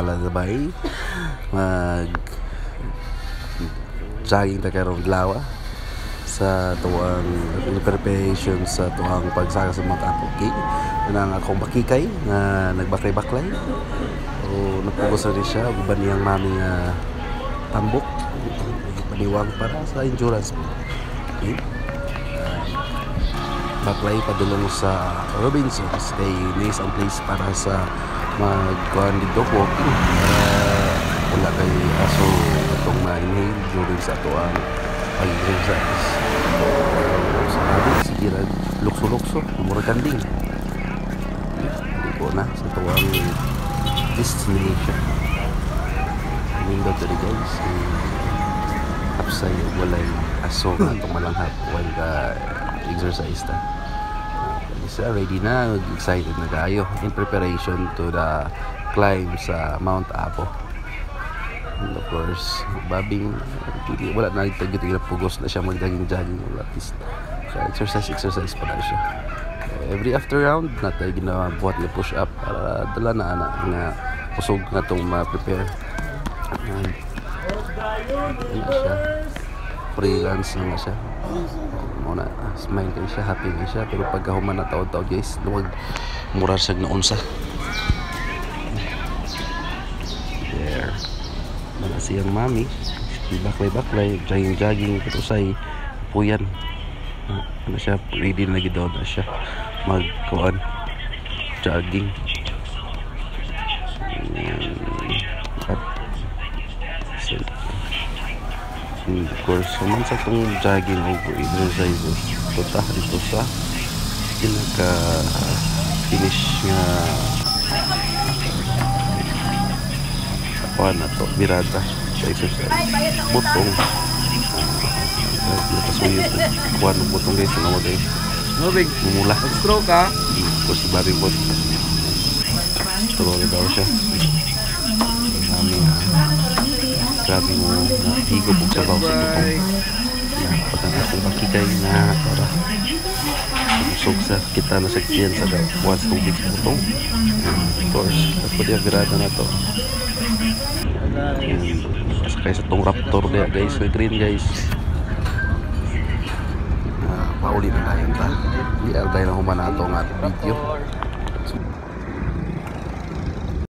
mga lalabay mag jogging ta karong lawa sa tuwang preparation sa tuwang pagsaka sa mga apoki nang akong bakikay nga nagbaklay-baklay. O napugos na siya. Uban niyang mami nga tambok. Paniwang para sa endurance okay? Baklay padulong sa Robinsons kay nice ang place para sa magkuhan dito walking para wala kay aso itong ma-inhale during sa ito ang pag-exercise sa amin sige lukso-lukso mura kanding hindi ko na sa ito ang destination. Window to the guys. Kapsay walay aso nga itong malanghap. While ka exercise ta isa ready na excited na tayo. In preparation to the climb sa Mount Apo. And of course babing wala na ito gito pugos na siya magdaging jogging least so, exercise exercise pa na siya. Every after round na tayo ginawa buhat na push up para dala na anak nga kusog na itong ma-prepare. Ano siya freelance na siya. Muna smile kayo siya happy kayo siya. Pero pagka human na taon-taon guys luwag mura siya na unsa there. Mga siyang mami. Baklay-baklay jogging-jogging pero say puyan ano siya ready na lagi daw na siya. Magkuhan jogging Of course, human sa itong jogging o exercises, ito ta dito sa pinaka finish nga kuha na to, birada sa exercise. Butong. Nakasuyo po. Kuha ng butong guys, ano guys. Nubig, Mumula. mag-stroke ka. Of course, bari po. Tuloy daw siya. Ang aming grabe mo higo po sa bawang sa butong na pag akong makikay na para usog sa kita na sa kiyan sa buwan sa tubig sa butong of course ako diya virada na to. Sakay sa tong raptor diya guys na green guys. Uh, pauli na tayo ta hindi tayo na humana to nga video